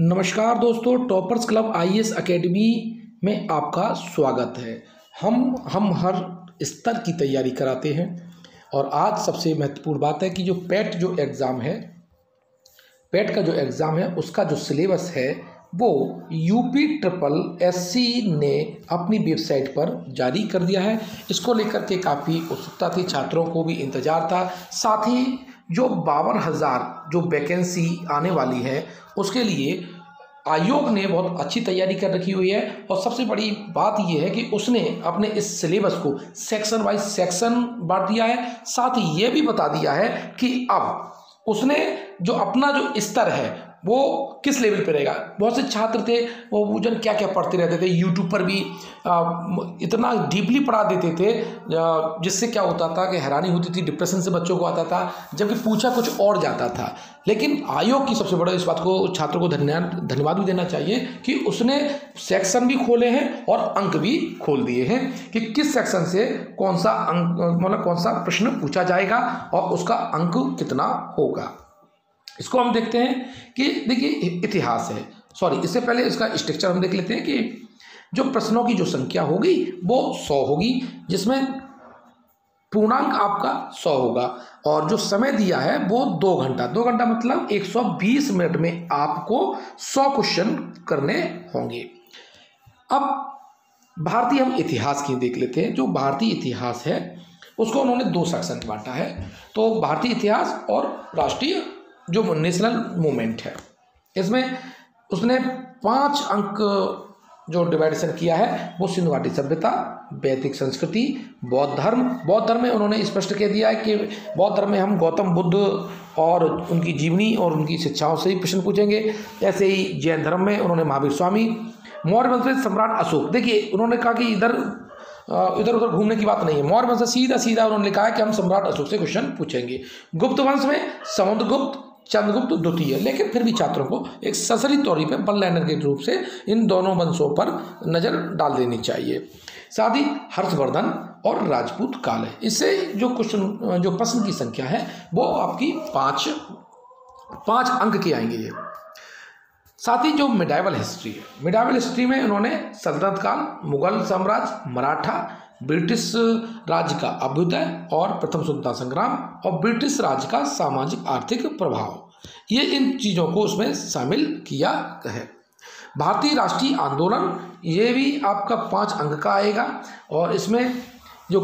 नमस्कार दोस्तों, toppers club IAS academy में आपका स्वागत है। हम हम हर स्तर की तैयारी कराते हैं और आज सबसे महत्वपूर्ण बात है कि जो पेट जो एग्ज़ाम है, पेट का जो एग्ज़ाम है, उसका जो सिलेबस है, वो यूपी ट्रिपल एससी ने अपनी वेबसाइट पर जारी कर दिया है। इसको लेकर के काफ़ी उत्सुकता थी, छात्रों को भी इंतज़ार था। साथ ही जो बावन हज़ार जो वैकेंसी आने वाली है, उसके लिए आयोग ने बहुत अच्छी तैयारी कर रखी हुई है। और सबसे बड़ी बात यह है कि उसने अपने इस सिलेबस को सेक्शन वाइज सेक्शन बांट दिया है। साथ ही ये भी बता दिया है कि अब उसने जो अपना जो स्तर है वो किस लेवल पे रहेगा? बहुत से छात्र थे, वो वज़न क्या क्या पढ़ते रहते थे? यूट्यूब पर भी इतना डीपली पढ़ा देते थे जिससे क्या होता था कि हैरानी होती थी डिप्रेशन से बच्चों को आता था, जबकि पूछा कुछ और जाता था। लेकिन आयोग की सबसे बड़ा इस बात को, छात्रों को धन्यवाद धन्यवाद भी देना चाहिए कि उसने सेक्शन भी खोले हैं और अंक भी खोल दिए हैं कि किस सेक्शन से कौन सा अंक मतलब कौन सा प्रश्न पूछा जाएगा और उसका अंक कितना होगा। इसको हम देखते हैं कि देखिए इतिहास है। सॉरी इससे पहले इसका स्ट्रक्चर हम देख लेते हैं कि जो प्रश्नों की जो संख्या होगी, वो सौ होगी, जिसमें पूर्णांक आपका सौ होगा और जो समय दिया है, वो दो घंटा। दो घंटा मतलब 120 मिनट में आपको सौ क्वेश्चन करने होंगे। अब भारतीय हम इतिहास की देख लेते हैं। जो भारतीय इतिहास है, उसको उन्होंने दो सेक्शन बांटा है। तो भारतीय इतिहास और राष्ट्रीय जो नेशनल मूवमेंट है। इसमें उसने पाँच अंक जो डिवाइडेशन किया है, वो सिंधु घाटी सभ्यता, वैदिक संस्कृति, बौद्ध धर्म। बौद्ध धर्म में उन्होंने स्पष्ट कह दिया है कि बौद्ध धर्म में हम गौतम बुद्ध और उनकी जीवनी और उनकी शिक्षाओं से ही प्रश्न पूछेंगे। ऐसे ही जैन धर्म में उन्होंने महावीर स्वामी, मौर्य वंश में सम्राट अशोक। देखिए, उन्होंने कहा कि इधर इधर उधर घूमने की बात नहीं है। मौर्य वंश सीधा सीधा उन्होंने कहा कि हम सम्राट अशोक से क्वेश्चन पूछेंगे। गुप्त वंश में समुद्रगुप्त चंद्रगुप्त द्वितीय, लेकिन फिर भी छात्रों को एक ससरी तौर पर लाइनर के रूप से इन दोनों वंशों पर नज़र डाल देनी चाहिए। साथ ही हर्षवर्धन और राजपूत काल है। इससे जो क्वेश्चन, जो प्रश्न की संख्या है, वो आपकी पाँच पाँच अंक की आएँगे ये। साथ ही जो मिडाइवल हिस्ट्री है मिडाइवल हिस्ट्री में उन्होंने सल्तनत काल, मुगल साम्राज्य, मराठा ब्रिटिश राज्य का अभ्युदय और प्रथम स्वतंत्रता संग्राम और ब्रिटिश राज्य का सामाजिक आर्थिक प्रभाव। ये इन चीज़ों को उसमें शामिल किया है। भारतीय राष्ट्रीय आंदोलन, ये भी आपका पाँच अंक का आएगा और इसमें जो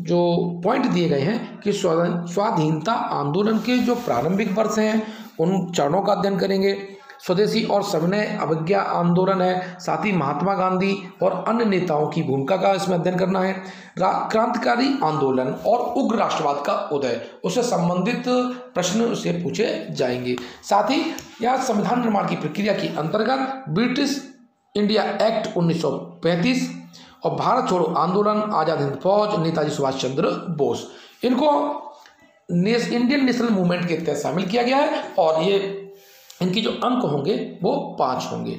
जो पॉइंट दिए गए हैं कि स्वाधीनता आंदोलन के जो प्रारंभिक वर्ष हैं, उन चरणों का अध्ययन करेंगे। स्वदेशी और सविनय अवज्ञा आंदोलन है। साथ ही महात्मा गांधी और अन्य नेताओं की भूमिका का इसमें अध्ययन करना है। क्रांतिकारी आंदोलन और उग्र राष्ट्रवाद का उदय, उससे संबंधित प्रश्न उसे पूछे जाएँगे। साथ ही यह संविधान निर्माण की प्रक्रिया के अंतर्गत ब्रिटिश इंडिया एक्ट 1935 और भारत छोड़ो आंदोलन, आज़ाद हिंद फौज, नेताजी सुभाष चंद्र बोस, इनको इंडियन नेशनल मूवमेंट के तहत शामिल किया गया है और ये इनके जो अंक होंगे वो पाँच होंगे।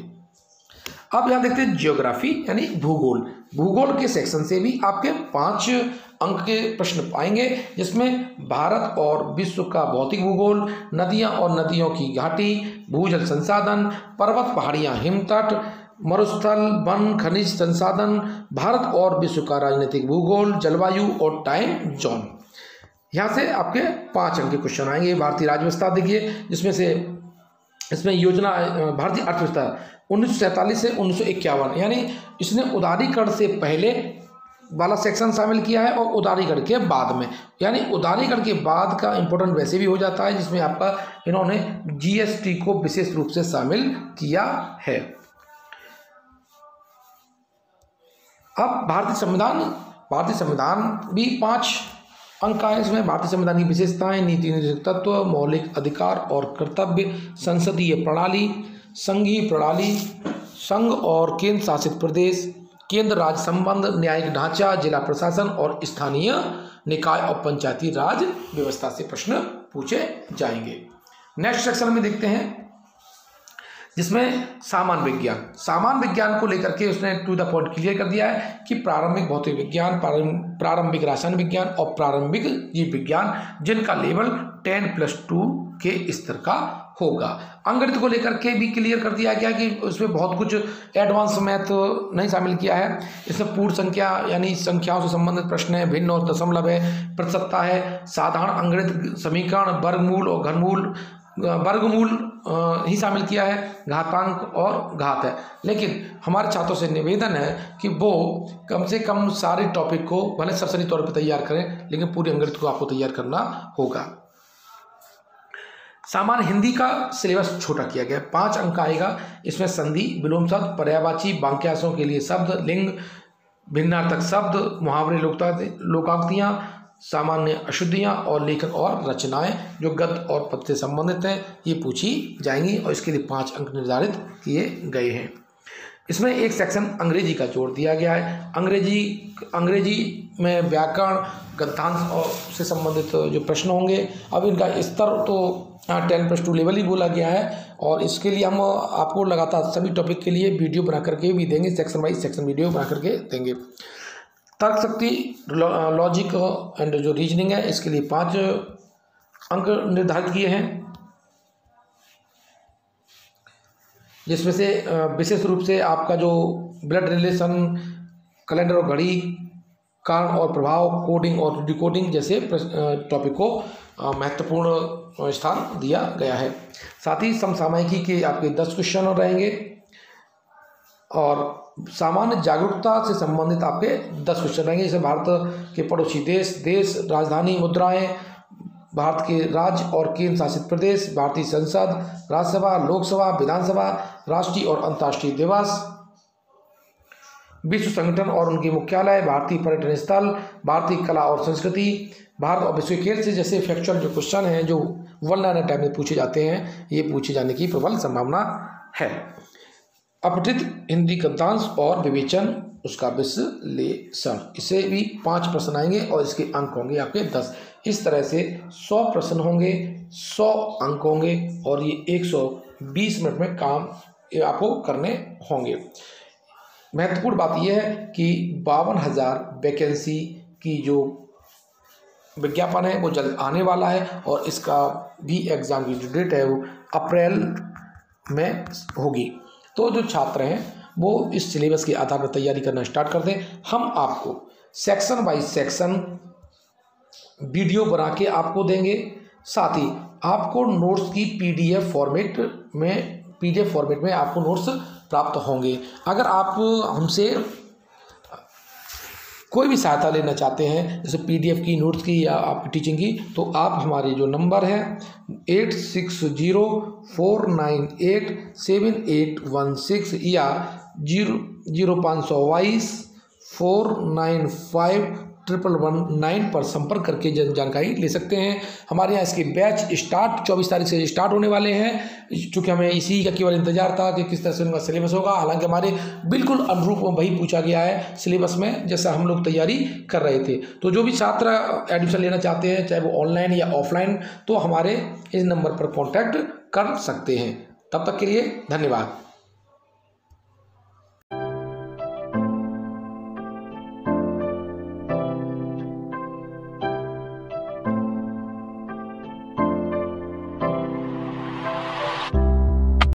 अब यहाँ देखते हैं जियोग्राफी यानी भूगोल। भूगोल के सेक्शन से भी आपके पाँच अंक के प्रश्न पाएँगे जिसमें भारत और विश्व का भौतिक भूगोल, नदियाँ और नदियों की घाटी, भूजल संसाधन, पर्वत, पहाड़ियाँ, हिमतट, मरुस्थल, वन, खनिज संसाधन, भारत और विश्व का राजनीतिक भूगोल, जलवायु और टाइम जोन यहाँ से आपके पाँच अंक के क्वेश्चन आएँगे। भारतीय राज्य देखिए, जिसमें से इसमें योजना भारतीय अर्थव्यवस्था, उन्नीस से उन्नीस सौ इक्यावन, यानी इसने उदारीकरण से पहले वाला सेक्शन शामिल किया है और उदारीकरण के बाद में। यानी उदारीकरण के बाद का इंपॉर्टेंट वैसे भी हो जाता है, जिसमें आपका इन्होंने जीएसटी को विशेष रूप से शामिल किया है। अब भारतीय संविधान भारतीय संविधान भी पाँच अंक है इसमें भारतीय संविधान की विशेषताएँ, नीति निर्देशक तत्व, मौलिक अधिकार और कर्तव्य, संसदीय प्रणाली, संघीय प्रणाली, संघ और केंद्र शासित प्रदेश, केंद्र राज्य संबंध, न्यायिक ढांचा, जिला प्रशासन और स्थानीय निकाय और पंचायती राज व्यवस्था से प्रश्न पूछे जाएँगे। नेक्स्ट सेक्शन में देखते हैं। जिसमें सामान्य विज्ञान सामान्य विज्ञान को लेकर के उसने टू द पॉइंट क्लियर कर दिया है कि प्रारंभिक भौतिक विज्ञान प्रारंभिक रासायन विज्ञान और प्रारंभिक जीव विज्ञान जिनका लेवल टेन प्लस टू के स्तर का होगा। अंगणित को लेकर के भी क्लियर कर दिया गया कि उसमें बहुत कुछ एडवांस मैथ नहीं शामिल किया है। इसमें पूर्ण संख्या, यानी संख्याओं से संबंधित प्रश्न है, भिन्न और दशमलव है प्रतिशतता है, साधारण अंगणित समीकरण, वर्गमूल और घनमूल, वर्गमूल ही शामिल किया है, घातांक और घात है। लेकिन हमारे छात्रों से निवेदन है कि वो कम से कम सारे टॉपिक को भले सरसरी तौर पर तैयार करें, लेकिन पूरे अंग्रेज़ को आपको तैयार करना होगा। सामान्य हिंदी का सिलेबस छोटा किया गया। पाँच अंक आएगा। इसमें संधि, विलोम शब्द पर्यावाची बांक्यासों के लिए शब्द, लिंग, भिन्नार्थक शब्द, मुहावरे, लोकता, लोकाक्तियाँ सामान्य अशुद्धियाँ और लेखन और रचनाएँ जो गद्य और पद से संबंधित हैं, ये पूछी जाएँगी और इसके लिए पाँच अंक निर्धारित किए गए हैं। इसमें एक सेक्शन अंग्रेज़ी का जोड़ दिया गया है। अंग्रेज़ी अंग्रेज़ी में व्याकरण, गद्यांश और से संबंधित जो प्रश्न होंगे, अब इनका स्तर तो टेन प्लस टू लेवल ही बोला गया है और इसके लिए हम आपको लगातार सभी टॉपिक के लिए वीडियो बना करके भी देंगे सेक्शन वाइज सेक्शन वीडियो बना करके देंगे। तर्क शक्ति लॉजिक एंड जो रीजनिंग है, इसके लिए पाँच अंक निर्धारित किए हैं। जिसमें से विशेष रूप से आपका जो ब्लड रिलेशन कैलेंडर और घड़ी, कारण और प्रभाव कोडिंग और डिकोडिंग जैसे टॉपिक को महत्वपूर्ण स्थान दिया गया है। साथ ही समसामयिकी के आपके दस क्वेश्चन रहेंगे। और सामान्य जागरूकता से संबंधित आपके दस क्वेश्चन रहेंगे। जैसे भारत के पड़ोसी देश देश, राजधानी, मुद्राएँ, भारत के राज्य और केंद्र शासित प्रदेश, भारतीय संसद, राज्यसभा, लोकसभा, विधानसभा, राष्ट्रीय और अंतर्राष्ट्रीय दिवस। विश्व संगठन और उनके मुख्यालय, भारतीय पर्यटन स्थल, भारतीय कला और संस्कृति, भारत और विश्व खेल से जैसे फैक्चुअल जो क्वेश्चन हैं, जो वन लाइन टाइम में पूछे जाते हैं, ये पूछे जाने की प्रबल संभावना है। अपठित हिंदी गद्यांश और विवेचन, उसका विश्लेषण। इसे भी पाँच प्रश्न आएँगे और इसके अंक होंगे आपके दस। इस तरह से सौ प्रश्न होंगे, सौ अंक होंगे और ये एक सौ बीस मिनट में काम आपको करने होंगे। महत्वपूर्ण बात यह है कि बावन हज़ार वैकेंसी की जो विज्ञापन है, वो जल्द आने वाला है और इसका भी एग्ज़ाम की जो डेट है वो अप्रैल में होगी। तो जो छात्र हैं, वो इस सिलेबस के आधार पर तैयारी करना स्टार्ट कर दें। हम आपको सेक्शन बाई सेक्शन वीडियो बना के आपको देंगे। साथ ही आपको नोट्स की पीडीएफ फॉर्मेट में पीडीएफ फॉर्मेट में आपको नोट्स प्राप्त होंगे। अगर आप हमसे कोई भी सहायता लेना चाहते हैं, जैसे पीडीएफ की नोट्स की या आपकी टीचिंग की तो आप हमारे जो नंबर है eight six zero four nine eight seven eight one six या ज़ीरो ज़ीरो पाँच सौ बाईस four nine five triple one nine पर संपर्क करके जन जानकारी ले सकते हैं। हमारे यहाँ इसके बैच स्टार्ट चौबीस तारीख से स्टार्ट होने वाले हैं। चूँकि हमें इसी का केवल इंतज़ार था कि किस तरह से उनका सिलेबस होगा, हालाँकि हमारे बिल्कुल अनुरूप वही पूछा गया है सिलेबस में, जैसा हम लोग तैयारी कर रहे थे। तो जो भी छात्र एडमिशन लेना चाहते हैं, चाहे वो ऑनलाइन या ऑफलाइन तो हमारे इस नंबर पर कॉन्टैक्ट कर सकते हैं। तब तक के लिए धन्यवाद।